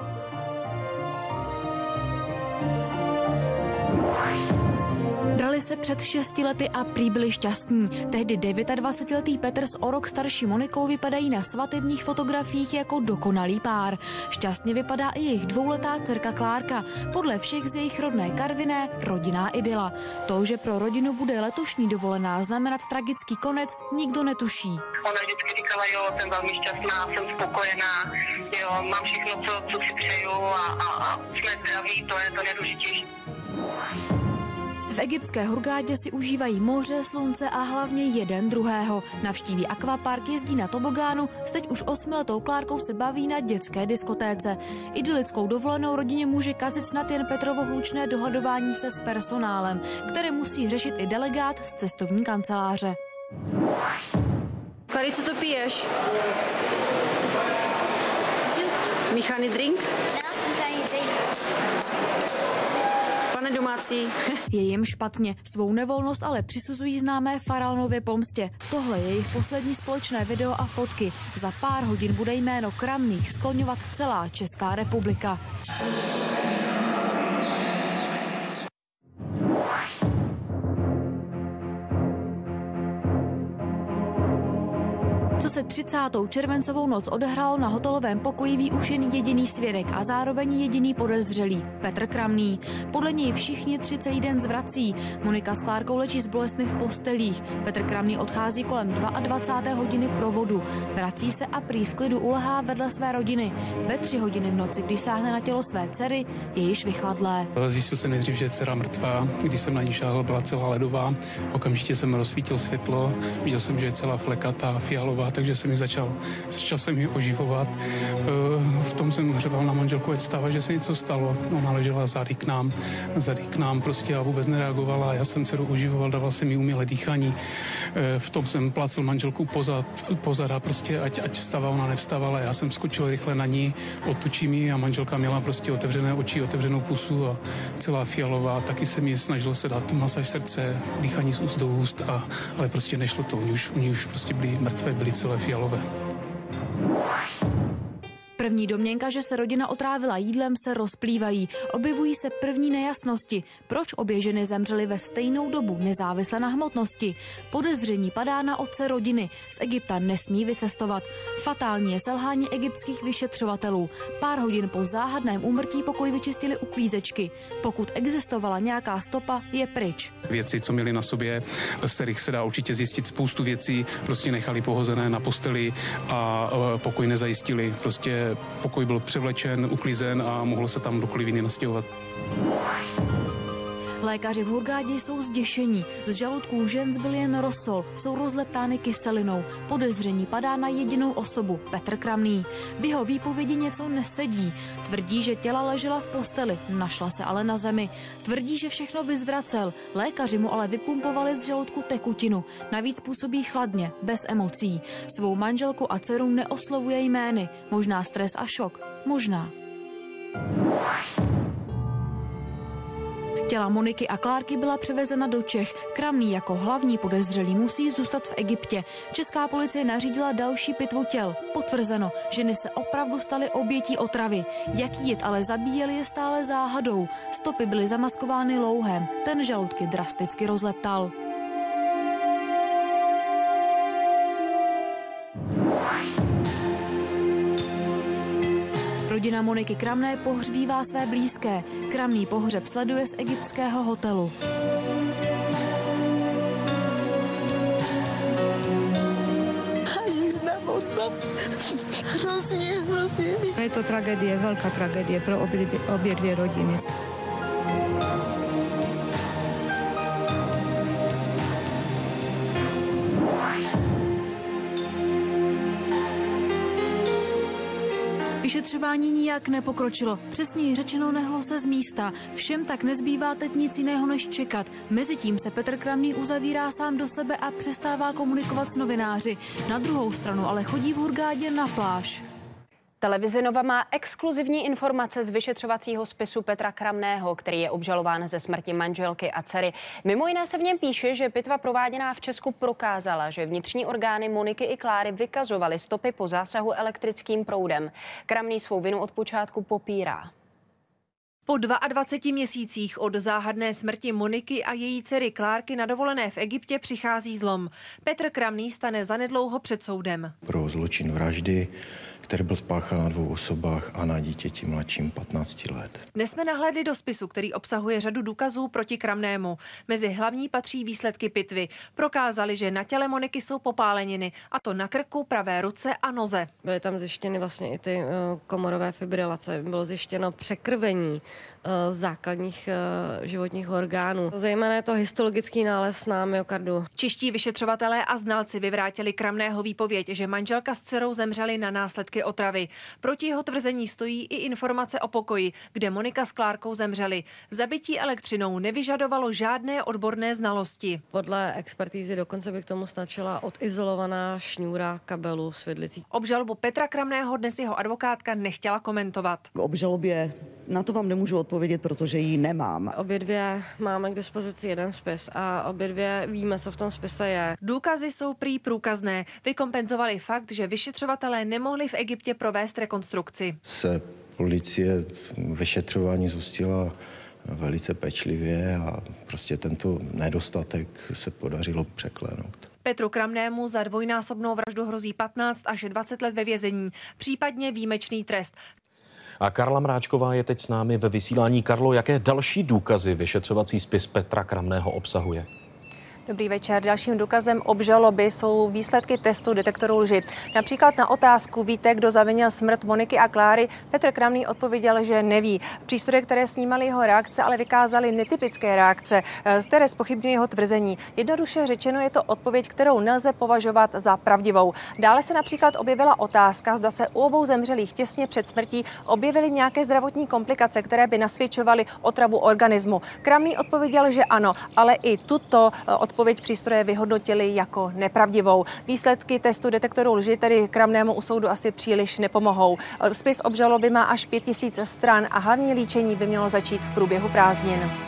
Thank you. Se před šesti lety a prý byli šťastní. Tehdy 29-letý Petr s o rok starší Monikou vypadají na svatebních fotografiích jako dokonalý pár. Šťastně vypadá i jejich dvouletá dcerka Klárka. Podle všech z jejich rodné Karviné rodinná idyla. To, že pro rodinu bude letošní dovolená znamenat tragický konec, nikdo netuší. Ona vždycky říkala, jo, jsem velmi šťastná, jsem spokojená, jo, mám všechno, co, co si přeju a, a, a jsme zdraví, to je to nejdůležitější. V egyptské Hurgádě si užívají moře, slunce a hlavně jeden druhého. Navštíví akvapark, jezdí na tobogánu, s teď už osmiletou Klárkou se baví na dětské diskotéce. Idylickou dovolenou rodině může kazit snad jen Petrovo hlučné dohadování se s personálem, které musí řešit i delegát z cestovní kanceláře. Klary, co to piješ? Míchaný drink? Domácí. Je jim špatně, svou nevolnost ale přisuzují známé faraonově pomstě. Tohle je jejich poslední společné video a fotky. Za pár hodin bude jméno Kramných skloňovat celá Česká republika. Co se 30. červencovou noc odehrálo na hotelovém pokoji, ví už jen jediný svědek a zároveň jediný podezřelý, Petr Kramný. Podle něj všichni tři celý den zvrací. Monika s Klárkou lečí s bolestmi v postelích. Petr Kramný odchází kolem 22. hodiny provodu. Vrací se a prý v klidu ulehá vedle své rodiny. Ve tři hodiny v noci, když sáhne na tělo své dcery, je již vychladlé. Zjistil jsem nejdřív, že je dcera mrtvá. Když jsem na ní šáhl, byla celá ledová. Okamžitě jsem rozsvítil světlo. Viděl jsem, že je celá flekatá, fialová, takže jsem ji začal, začal jsem ji oživovat. Eh, v tom jsem hřebal na manželku, stává, že se něco stalo. Ona ležela zády k nám, zády k nám prostě a vůbec nereagovala. Já jsem dceru oživoval, dával jsem jí umělé dýchání. Eh, v tom jsem plácel manželku pozad, pozad a prostě ať, ať vstává, ona nevstávala. Já jsem skočil rychle na ní, otočím ji a manželka měla prostě otevřené oči, otevřenou pusu a celá fialová. Taky jsem ji snažil se dát masáž srdce, dýchání z úst do úst, a, ale prostě nešlo to. Oni už, oni už prostě byli mrtvé, byli celé fialové. První domněnka, že se rodina otrávila jídlem, se rozplývají. Objevují se první nejasnosti. Proč obě ženy zemřely ve stejnou dobu, nezávisle na hmotnosti? Podezření padá na otce rodiny. Z Egypta nesmí vycestovat. Fatální je selhání egyptských vyšetřovatelů. Pár hodin po záhadném úmrtí pokoj vyčistili uklízečky. Pokud existovala nějaká stopa, je pryč. Věci, co měli na sobě, z kterých se dá určitě zjistit spoustu věcí, prostě nechali pohozené na posteli a e, pokoj nezajistili. Prostě pokoj byl převlečen, uklizen a mohlo se tam kdokoliv jiný nastěhovat. Lékaři v Hurgádě jsou zděšení. Z žaludků žen zbyl jen rosol, jsou rozleptány kyselinou. Podezření padá na jedinou osobu, Petr Kramný. V jeho výpovědi něco nesedí. Tvrdí, že těla ležela v posteli, našla se ale na zemi. Tvrdí, že všechno vyzvracel. Lékaři mu ale vypumpovali z žaludku tekutinu. Navíc působí chladně, bez emocí. Svou manželku a dceru neoslovuje jmény. Možná stres a šok. Možná. Těla Moniky a Klárky byla převezena do Čech. Kramný jako hlavní podezřelý musí zůstat v Egyptě. Česká policie nařídila další pitvu těl. Potvrzeno, ženy se opravdu staly obětí otravy. Jaký jed ale zabíjeli je stále záhadou. Stopy byly zamaskovány louhem. Ten žaludky drasticky rozleptal. Rodina Moniky Kramné pohřbívá své blízké. Kramný pohřeb sleduje z egyptského hotelu. Hrozně, hrozně. Je to tragédie, velká tragédie pro obě, obě dvě rodiny. Vyšetřování nijak nepokročilo. Přesněji řečeno nehlo se z místa. Všem tak nezbývá teď nic jiného než čekat. Mezitím se Petr Kramný uzavírá sám do sebe a přestává komunikovat s novináři. Na druhou stranu ale chodí v Hurgádě na pláž. Televize Nova má exkluzivní informace z vyšetřovacího spisu Petra Kramného, který je obžalován ze smrti manželky a dcery. Mimo jiné se v něm píše, že pitva prováděná v Česku prokázala, že vnitřní orgány Moniky i Kláry vykazovaly stopy po zásahu elektrickým proudem. Kramný svou vinu od počátku popírá. Po 22 měsících od záhadné smrti Moniky a její dcery Klárky na dovolené v Egyptě přichází zlom. Petr Kramný stane zanedlouho před soudem. Pro zločin vraždy který byl spáchán na dvou osobách a na dítěti mladším 15 let. Dnes jsme nahlédli do spisu, který obsahuje řadu důkazů proti Kramnému. Mezi hlavní patří výsledky pitvy. Prokázali, že na těle Moniky jsou popáleniny, a to na krku, pravé ruce a noze. Byly tam zjištěny vlastně i ty uh, komorové fibrilace. Bylo zjištěno překrvení základních uh, životních orgánů. Zejména je to histologický nález na myokardu. Čeští vyšetřovatelé a znalci vyvrátili Kramného výpověď, že manželka s dcerou zemřeli na následky následky otravy. Proti jeho tvrzení stojí i informace o pokoji, kde Monika s Klárkou zemřeli. Zabití elektřinou nevyžadovalo žádné odborné znalosti. Podle expertízy dokonce by k tomu stačila odizolovaná šňůra kabelu svědlicí. Obžalobu Petra Kramného dnes jeho advokátka nechtěla komentovat. K obžalobě na to vám nemůžu odpovědět, protože ji nemám. Obě dvě máme k dispozici jeden spis a obě dvě víme, co v tom spise je. Důkazy jsou prý průkazné. Vykompenzovali fakt, že vyšetřovatelé nemohli v Egyptě provést rekonstrukci. Se policie vyšetřování zůstila velice pečlivě a prostě tento nedostatek se podařilo překlenout. Petru Kramnému za dvojnásobnou vraždu hrozí 15 až 20 let ve vězení, případně výjimečný trest. A Karla Mráčková je teď s námi ve vysílání. Karlo, jaké další důkazy vyšetřovací spis Petra Kramného obsahuje? Dobrý večer. Dalším důkazem obžaloby jsou výsledky testu detektoru lži. Například na otázku víte, kdo zavinil smrt Moniky a Kláry, Petr Kramný odpověděl, že neví. Přístroje, které snímaly jeho reakce, ale vykázaly netypické reakce, z které spochybňuje jeho tvrzení. Jednoduše řečeno je to odpověď, kterou nelze považovat za pravdivou. Dále se například objevila otázka, zda se u obou zemřelých těsně před smrtí objevily nějaké zdravotní komplikace, které by nasvědčovaly otravu organismu. Kramný odpověděl, že ano, ale i tuto odpověď odpověď přístroje vyhodnotili jako nepravdivou. Výsledky testu detektoru lži tedy kramnému u soudu asi příliš nepomohou. Spis obžaloby má až 5000 stran a hlavní líčení by mělo začít v průběhu prázdnin.